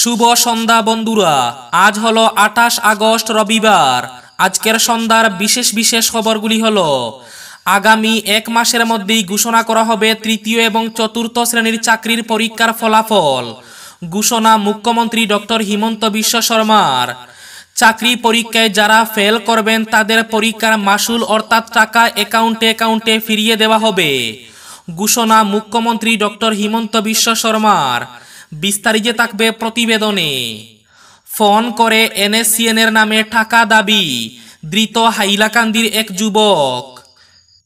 শুভ সন্ধ্যা বন্ধুরা, আজ হলো আঠাশ আগস্ট রবিবার। আজকের সন্ধ্যার বিশেষ বিশেষ খবরগুলি হলো, আগামী এক মাসের মধ্যেই ঘোষণা করা হবে তৃতীয় এবং চতুর্থ শ্রেণির চাকরির পরীক্ষার ফলাফল। ঘোষণা মুখ্যমন্ত্রী ডক্টর হিমন্ত বিশ্ব শর্মার। চাকরি পরীক্ষায় যারা ফেল করবেন, তাদের পরীক্ষার মাসুল অর্থাৎ টাকা অ্যাকাউন্টে অ্যাকাউন্টে ফিরিয়ে দেওয়া হবে। ঘোষণা মুখ্যমন্ত্রী ডক্টর হিমন্ত বিশ্ব শর্মার। বিস্তারিত থাকবে প্রতিবেদনে। ফোন করে এনএসসিএন এর নামে টাকা দাবি, ধৃত হাইলাকান্দির এক যুবক।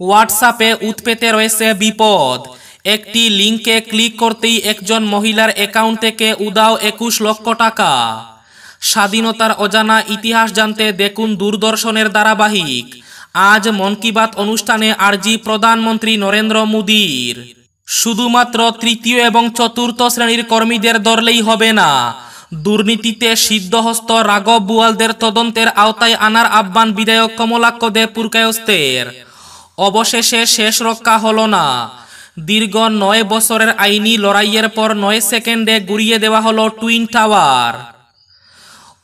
হোয়াটসঅ্যাপে উৎপেতে রয়েছে বিপদ। একটি লিঙ্কে ক্লিক করতেই একজন মহিলার অ্যাকাউন্ট থেকে উদাও একুশ লক্ষ টাকা। স্বাধীনতার অজানা ইতিহাস জানতে দেখুন দূরদর্শনের ধারাবাহিক। আজ মন কি বাত অনুষ্ঠানে আরজি প্রধানমন্ত্রী নরেন্দ্র মোদীর। শুধুমাত্র তৃতীয় এবং চতুর্থ শ্রেণির কর্মীদের ধরলেই হবে না। দুর্নীতিতে সিদ্ধহস্ত রাঘব বুয়ালদের তদন্তের আওতায় আনার আহ্বান বিধায়ক কমলাক্ষ দে পুরকায়স্তের অবশেষে শেষ রক্ষা হল না। দীর্ঘ নয় বছরের আইনি লড়াইয়ের পর নয় সেকেন্ডে গুড়িয়ে দেওয়া হলো টুইন টাওয়ার।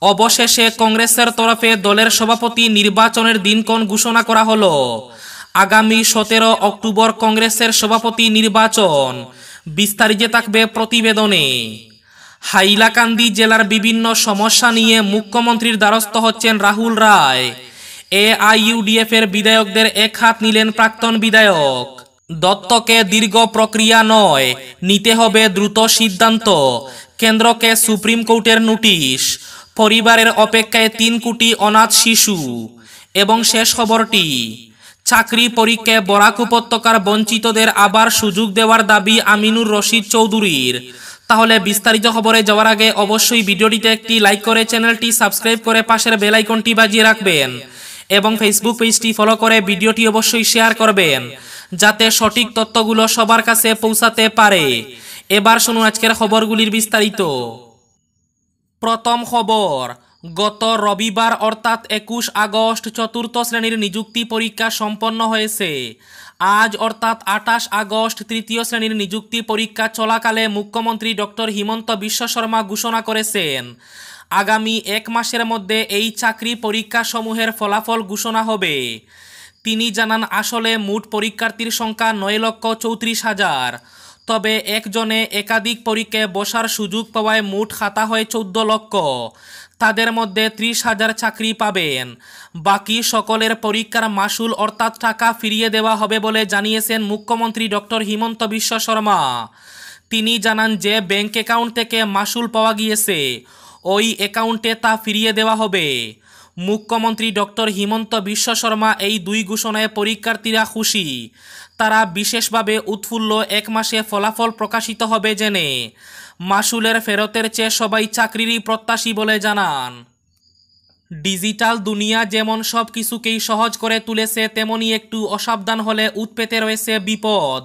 অবশেষে কংগ্রেসের তরফে দলের সভাপতি নির্বাচনের দিনক্ষণ ঘোষণা করা হলো। আগামী সতেরো অক্টোবর কংগ্রেসের সভাপতি নির্বাচন। বিস্তারিত থাকবে প্রতিবেদনে। হাইলাকান্দি জেলার বিভিন্ন সমস্যা নিয়ে মুখ্যমন্ত্রীর দ্বারস্থ হচ্ছেন রাহুল রায়। এ আইইউডিএফ এর বিধায়কদের এক হাত নিলেন প্রাক্তন বিধায়ক। দত্তকে দীর্ঘ প্রক্রিয়া নয়, নিতে হবে দ্রুত সিদ্ধান্ত, কেন্দ্রকে সুপ্রিম কোর্টের নোটিশ। পরিবারের অপেক্ষায় তিন কোটি অনাথ শিশু। এবং শেষ খবরটি চাকরি পরীক্ষায় বরাক উপত্যকার বঞ্চিতদের আবার সুযোগ দেওয়ার দাবি আমিনুর রশিদ চৌধুরীর। তাহলে বিস্তারিত খবরে যাওয়ার আগে অবশ্যই ভিডিওটিতে একটি লাইক করে চ্যানেলটি সাবস্ক্রাইব করে পাশের বেল আইকনটি বাজিয়ে রাখবেন এবং ফেসবুক পেজটি ফলো করে ভিডিওটি অবশ্যই শেয়ার করবেন, যাতে সঠিক তথ্যগুলো সবার কাছে পৌঁছাতে পারে। এবার শুনুন আজকের খবরগুলির বিস্তারিত। প্রথম খবর গত রবিবার অর্থাৎ একুশ আগস্ট চতুর্থ শ্রেণির নিযুক্তি পরীক্ষা সম্পন্ন হয়েছে। আজ অর্থাৎ আঠাশ আগস্ট তৃতীয় শ্রেণির নিযুক্তি পরীক্ষা চলাকালে মুখ্যমন্ত্রী ডক্টর হিমন্ত বিশ্ব শর্মা ঘোষণা করেছেন, আগামী এক মাসের মধ্যে এই চাকরি পরীক্ষা সমূহের ফলাফল ঘোষণা হবে। তিনি জানান, আসলে মোট পরীক্ষার্থীর সংখ্যা নয় লক্ষ চৌত্রিশ হাজার। তবে একজনে একাধিক পরীক্ষায় বসার সুযোগ পাওয়ায় মোট খাতা হয় চৌদ্দ লক্ষ। তাদের মধ্যে ত্রিশ হাজার চাকরি পাবেন। বাকি সকলের পরীক্ষার মাসুল অর্থাৎ টাকা ফিরিয়ে দেওয়া হবে বলে জানিয়েছেন মুখ্যমন্ত্রী ডক্টর হিমন্ত বিশ্ব শর্মা। তিনি জানান যে ব্যাংক অ্যাকাউন্ট থেকে মাসুল পাওয়া গিয়েছে। ওই অ্যাকাউন্টে তা ফিরিয়ে দেওয়া হবে। মুখ্যমন্ত্রী ডক্টর হিমন্ত বিশ্ব শর্মা এই দুই ঘোষণায় পরীক্ষার্থীরা খুশি। তারা বিশেষভাবে উৎফুল্ল এক মাসে ফলাফল প্রকাশিত হবে জেনে। মাসুলের ফেরতের চেয়ে সবাই চাকরিরই প্রত্যাশী বলে জানান। ডিজিটাল দুনিয়া যেমন সব কিছুকেই সহজ করে তুলেছে, তেমনি একটু অসাবধান হলে উৎপেতে রয়েছে বিপদ,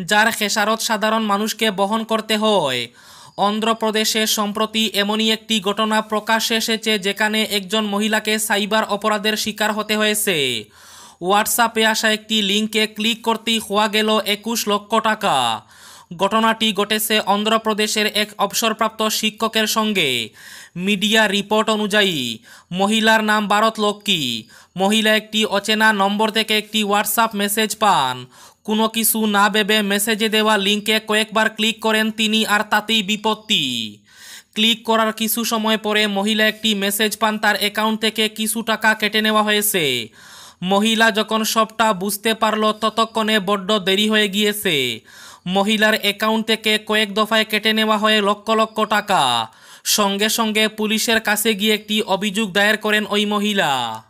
যার খেসারত সাধারণ মানুষকে বহন করতে হয়। অন্ধ্রপ্রদেশে সম্প্রতি এমনই একটি ঘটনা প্রকাশ্যে এসেছে, যেখানে একজন মহিলাকে সাইবার অপরাধের শিকার হতে হয়েছে। হোয়াটসঅ্যাপে আসা একটি লিঙ্কে ক্লিক করতেই হওয়া গেল একুশ লক্ষ টাকা। ঘটনাটি ঘটেছে অন্ধ্রপ্রদেশের এক অবসরপ্রাপ্ত শিক্ষকের সঙ্গে। মিডিয়া রিপোর্ট অনুযায়ী, মহিলার নাম ভারত লক্ষ্মী। মহিলা একটি অচেনা নম্বর থেকে একটি হোয়াটসঅ্যাপ মেসেজ পান। কোনো কিছু না ভেবে মেসেজে দেওয়া লিঙ্কে কয়েকবার ক্লিক করেন তিনি আর তাতেই বিপত্তি। ক্লিক করার কিছু সময় পরে মহিলা একটি মেসেজ পান তার অ্যাকাউন্ট থেকে কিছু টাকা কেটে নেওয়া হয়েছে। মহিলা যখন সবটা বুঝতে পারল, ততক্ষণে বড্ড দেরি হয়ে গিয়েছে। মহিলার অ্যাকাউন্ট থেকে কয়েক দফায় কেটে নেওয়া হয় লক্ষ লক্ষ টাকা। সঙ্গে সঙ্গে পুলিশের কাছে গিয়ে একটি অভিযোগ দায়ের করেন ওই মহিলা।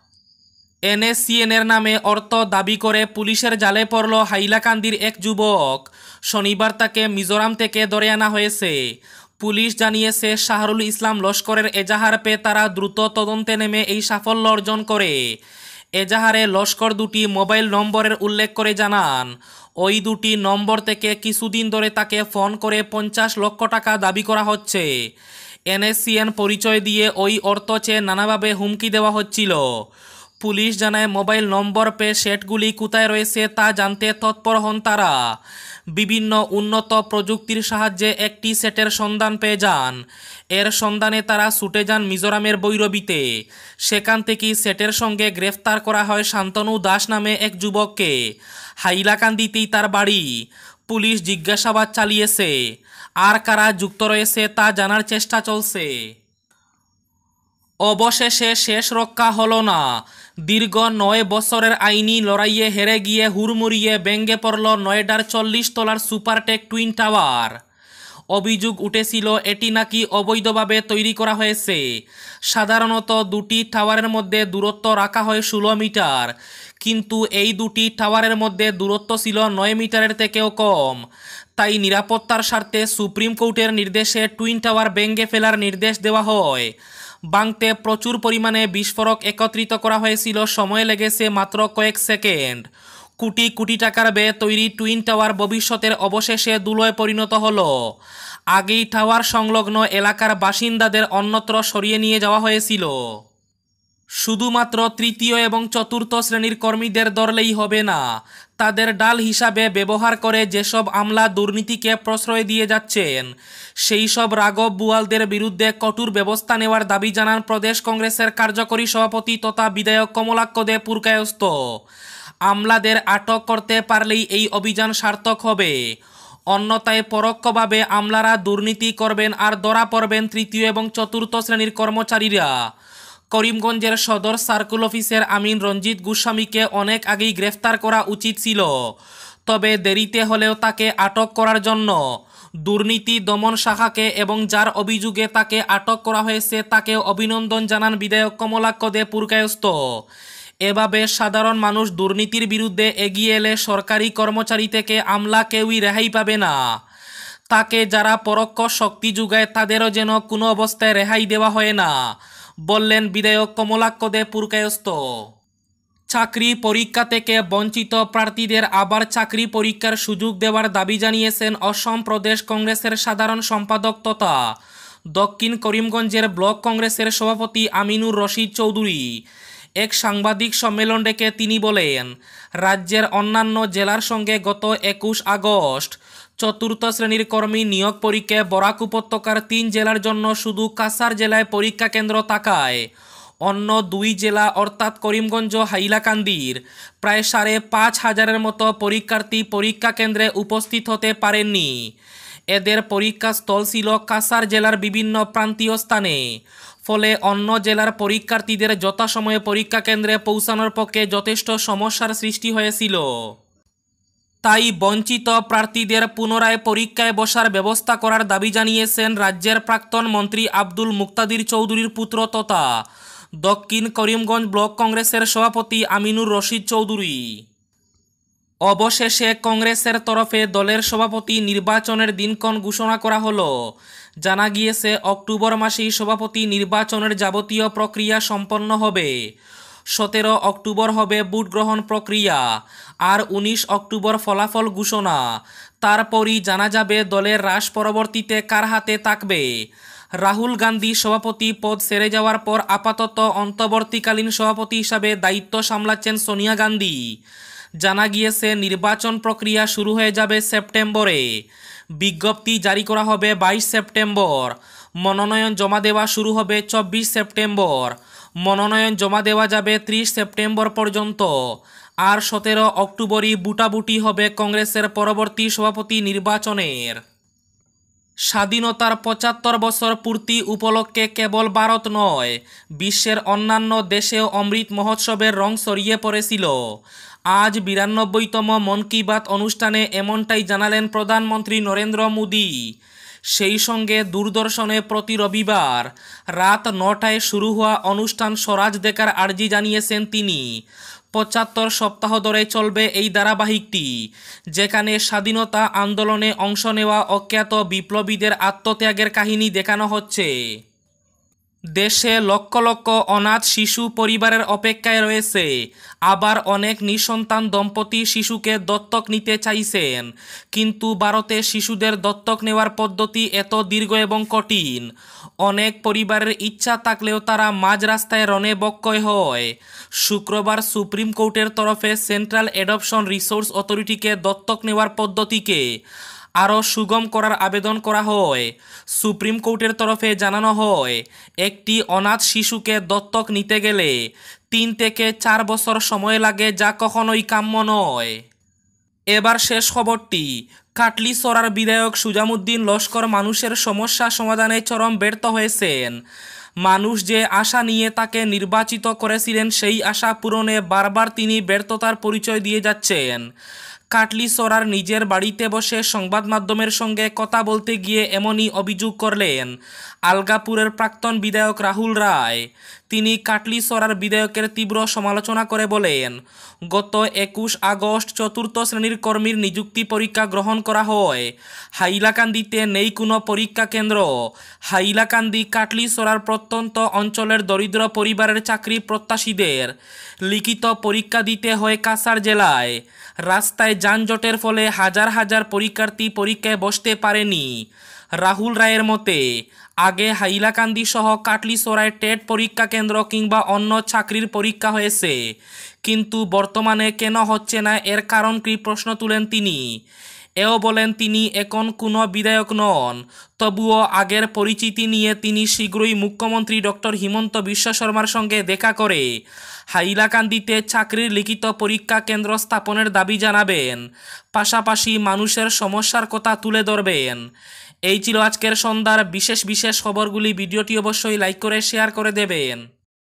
এনএসসিএন এর নামে অর্থ দাবি করে পুলিশের জালে পড়ল হাইলাকান্দির এক যুবক। শনিবার তাকে মিজোরাম থেকে ধরে আনা হয়েছে। পুলিশ জানিয়েছে, শাহরুল ইসলাম লস্করের এজাহার পেয়ে তারা দ্রুত তদন্তে নেমে এই সাফল্য অর্জন করে। এজাহারে লস্কর দুটি মোবাইল নম্বরের উল্লেখ করে জানান, ওই দুটি নম্বর থেকে কিছুদিন ধরে তাকে ফোন করে পঞ্চাশ লক্ষ টাকা দাবি করা হচ্ছে। এনএসসিএন পরিচয় দিয়ে ওই অর্থ চেয়ে নানাভাবে হুমকি দেওয়া হচ্ছিল। পুলিশ জানায়, মোবাইল নম্বর পেয়ে সেটগুলি কোথায় রয়েছে তা জানতে তৎপর হন তারা। বিভিন্ন উন্নত প্রযুক্তির সাহায্যে একটি সেটের সন্ধান পেয়ে যান। এর সন্ধানে তারা ছুটে যান মিজোরামের বৈরবীতে। সেখান থেকেই সেটের সঙ্গে গ্রেফতার করা হয় শান্তনু দাস নামে এক যুবককে। হাইলাকান্দিতেই তার বাড়ি। পুলিশ জিজ্ঞাসাবাদ চালিয়েছে। আর কারা যুক্ত রয়েছে তা জানার চেষ্টা চলছে। অবশেষে শেষ রক্ষা হলো না। দীর্ঘ নয় বছরের আইনি লড়াইয়ে হেরে গিয়ে হুড়মুড়িয়ে ব্যঙ্গে পড়ল নয়ডার চল্লিশ তলার সুপারটেক টুইন টাওয়ার। অভিযোগ উঠেছিল, এটি নাকি অবৈধভাবে তৈরি করা হয়েছে। সাধারণত দুটি টাওয়ারের মধ্যে দূরত্ব রাখা হয় ষোলো মিটার, কিন্তু এই দুটি টাওয়ারের মধ্যে দূরত্ব ছিল নয় মিটারের থেকেও কম। তাই নিরাপত্তার স্বার্থে সুপ্রিম কোর্টের নির্দেশে টুইন টাওয়ার ভেঙে ফেলার নির্দেশ দেওয়া হয়। বাংতে প্রচুর পরিমাণে বিস্ফোরক একত্রিত করা হয়েছিল, সময় লেগেছে মাত্র কয়েক সেকেন্ড। কোটি কোটি টাকার ব্যয়ে তৈরি টুইন টাওয়ার ভবিষ্যতের অবশেষে দুলয়ে পরিণত হল। আগেই টাওয়ার সংলগ্ন এলাকার বাসিন্দাদের অন্যত্র সরিয়ে নিয়ে যাওয়া হয়েছিল। শুধুমাত্র তৃতীয় এবং চতুর্থ শ্রেণির কর্মীদের ধরলেই হবে না। তাদের ডাল হিসাবে ব্যবহার করে যেসব আমলা দুর্নীতিকে প্রশ্রয় দিয়ে যাচ্ছেন, সেই সব রাঘব বুয়ালদের বিরুদ্ধে কঠোর ব্যবস্থা নেওয়ার দাবি জানান প্রদেশ কংগ্রেসের কার্যকরী সভাপতি তথা বিধায়ক কমলাক্ষ দে পুরকায়স্ত আমলাদের আটক করতে পারলেই এই অভিযান সার্থক হবে। অন্যতায় পরোক্ষভাবে আমলারা দুর্নীতি করবেন আর ধরা পড়বেন তৃতীয় এবং চতুর্থ শ্রেণির কর্মচারীরা। করিমগঞ্জের সদর সার্কুল অফিসের আমিন রঞ্জিত গোস্বামীকে অনেক আগেই গ্রেফতার করা উচিত ছিল। তবে দেরিতে হলেও তাকে আটক করার জন্য দুর্নীতি দমন শাখাকে এবং যার অভিযোগে তাকে আটক করা হয়েছে তাকে অভিনন্দন জানান বিধায়ক কমলাক্ষ দে পুরকায়স্ত এভাবে সাধারণ মানুষ দুর্নীতির বিরুদ্ধে এগিয়ে এলে সরকারি কর্মচারী থেকে আমলা কেউই রেহাই পাবে না। তাকে যারা পরোক্ষ শক্তি যোগায় তাদেরও যেন কোনো অবস্থায় রেহাই দেওয়া হয় না। বললেন, বিধায়ক কমলাক্ষ দে পুরকায়স্ত চাকরি পরীক্ষা থেকে বঞ্চিত প্রার্থীদের আবার চাকরি পরীক্ষার সুযোগ দেওয়ার দাবি জানিয়েছেন অসম প্রদেশ কংগ্রেসের সাধারণ সম্পাদক তথা দক্ষিণ করিমগঞ্জের ব্লক কংগ্রেসের সভাপতি আমিনুর রশিদ চৌধুরী। এক সাংবাদিক সম্মেলন ডেকে তিনি বলেন, রাজ্যের অন্যান্য জেলার সঙ্গে গত একুশ আগস্ট চতুর্থ শ্রেণির কর্মী নিয়োগ পরীক্ষায় বরাক উপত্যকার তিন জেলার জন্য শুধু কাসার জেলায় পরীক্ষা কেন্দ্র তাকায় অন্য দুই জেলা অর্থাৎ করিমগঞ্জ, হাইলাকান্দির, প্রায় সাড়ে পাঁচ হাজারের মতো পরীক্ষার্থী পরীক্ষা কেন্দ্রে উপস্থিত হতে পারেননি। এদের পরীক্ষা স্থল ছিল কাসার জেলার বিভিন্ন প্রান্তীয় স্থানে। ফলে অন্য জেলার পরীক্ষার্থীদের যথাসময়ে পরীক্ষা কেন্দ্রে পৌঁছানোর পক্ষে যথেষ্ট সমস্যার সৃষ্টি হয়েছিল। তাই বঞ্চিত প্রার্থীদের পুনরায় পরীক্ষায় বসার ব্যবস্থা করার দাবি জানিয়েছেন রাজ্যের প্রাক্তন মন্ত্রী আব্দুল মুক্তাদির চৌধুরীর পুত্র তথা দক্ষিণ করিমগঞ্জ ব্লক কংগ্রেসের সভাপতি আমিনুর রশিদ চৌধুরী। অবশেষে কংগ্রেসের তরফে দলের সভাপতি নির্বাচনের দিনক্ষণ ঘোষণা করা হলো। জানা গিয়েছে, অক্টোবর মাসেই সভাপতি নির্বাচনের যাবতীয় প্রক্রিয়া সম্পন্ন হবে। সতেরো অক্টোবর হবে ভোট গ্রহণ প্রক্রিয়া আর উনিশ অক্টোবর ফলাফল ঘোষণা। তারপরই জানা যাবে দলের হ্রাস পরবর্তীতে কার হাতে থাকবে। রাহুল গান্ধী সভাপতি পদ সেরে যাওয়ার পর আপাতত অন্তর্বর্তীকালীন সভাপতি হিসাবে দায়িত্ব সামলাচ্ছেন সোনিয়া গান্ধী। জানা গিয়েছে, নির্বাচন প্রক্রিয়া শুরু হয়ে যাবে সেপ্টেম্বরে। বিজ্ঞপ্তি জারি করা হবে বাইশ সেপ্টেম্বর। মনোনয়ন জমা দেওয়া শুরু হবে চব্বিশ সেপ্টেম্বর। মনোনয়ন জমা দেওয়া যাবে ত্রিশ সেপ্টেম্বর পর্যন্ত। আর সতেরো অক্টোবরই বুটাবুটি হবে কংগ্রেসের পরবর্তী সভাপতি নির্বাচনের। স্বাধীনতার পঁচাত্তর বছর পূর্তি উপলক্ষে কেবল ভারত নয়, বিশ্বের অন্যান্য দেশেও অমৃত মহোৎসবের রং ছড়িয়ে পড়েছিল। আজ বিরানব্বইতম মন কি বাত অনুষ্ঠানে এমনটাই জানালেন প্রধানমন্ত্রী নরেন্দ্র মোদী। সেই সঙ্গে দূরদর্শনে প্রতি রবিবার রাত নটায় শুরু হওয়া অনুষ্ঠান স্বরাজ দেখার আর্জি জানিয়েছেন তিনি। পঁচাত্তর সপ্তাহ ধরে চলবে এই ধারাবাহিকটি, যেখানে স্বাধীনতা আন্দোলনে অংশ নেওয়া অজ্ঞাত বিপ্লবীদের আত্মত্যাগের কাহিনী দেখানো হচ্ছে। দেশে লক্ষ লক্ষ অনাথ শিশু পরিবারের অপেক্ষায় রয়েছে। আবার অনেক নিঃসন্তান দম্পতি শিশুকে দত্তক নিতে চাইছেন। কিন্তু ভারতে শিশুদের দত্তক নেওয়ার পদ্ধতি এত দীর্ঘ এবং কঠিন। অনেক পরিবারের ইচ্ছা থাকলেও তারা মাঝ রাস্তায় রনে বক্ষয় হয়। শুক্রবার সুপ্রিম কোর্টের তরফে সেন্ট্রাল অ্যাডপশন রিসোর্স অথরিটিকে দত্তক নেওয়ার পদ্ধতিকে আরও সুগম করার আবেদন করা হয়। সুপ্রিম কোর্টের তরফে জানানো হয়, একটি অনাথ শিশুকে দত্তক নিতে গেলে তিন থেকে চার বছর সময় লাগে যা কখনোই কাম্য নয়। এবার শেষ খবরটি কাটলি সরার বিধায়ক সুজামুদ্দিন লস্কর মানুষের সমস্যা সমাধানে চরম ব্যর্থ হয়েছেন। মানুষ যে আশা নিয়ে তাকে নির্বাচিত করেছিলেন সেই আশা পূরণে বারবার তিনি ব্যর্থতার পরিচয় দিয়ে যাচ্ছেন। কাটলি সরার নিজের বাড়িতে বসে সংবাদ মাধ্যমের সঙ্গে কথা বলতে গিয়ে এমনই অভিযোগ করলেন আলগাপুরের প্রাক্তন বিধায়ক রাহুল রায়। তিনি কাটলি সরার বিধায়কের তীব্র সমালোচনা করে বলেন, গত একুশ আগস্ট চতুর্থ শ্রেণির কর্মীর নিযুক্তি পরীক্ষা গ্রহণ করা হয়। হাইলাকান্দিতে নেই কোনো পরীক্ষা কেন্দ্র। হাইলাকান্দি কাটলি সরার প্রত্যন্ত অঞ্চলের দরিদ্র পরিবারের চাকরি প্রত্যাশীদের লিখিত পরীক্ষা দিতে হয় কাসার জেলায়। রাস্তায় যানজটের ফলে হাজার হাজার পরীক্ষার্থী পরীক্ষায় বসতে পারেনি। রাহুল রায়ের মতে আগে হাইলাকান্দি সহ কাটলিসরায় টেট পরীক্ষা কেন্দ্র কিংবা অন্য চাকরির পরীক্ষা হয়েছে। কিন্তু বর্তমানে কেন হচ্ছে না এর কারণ কি প্রশ্ন তুলেন তিনি। এও বলেন তিনি এখন কোনো বিধায়ক নন। তবুও আগের পরিচিতি নিয়ে তিনি শীঘ্রই মুখ্যমন্ত্রী ডক্টর হিমন্ত বিশ্ব শর্মার সঙ্গে দেখা করে হাইলাকান্দিতে চাকরির লিখিত পরীক্ষা কেন্দ্র স্থাপনের দাবি জানাবেন। পাশাপাশি মানুষের সমস্যার কথা তুলে ধরবেন। এই ছিল আজকের সন্ধ্যার বিশেষ বিশেষ খবরগুলি। ভিডিওটি অবশ্যই লাইক করে শেয়ার করে দেবেন।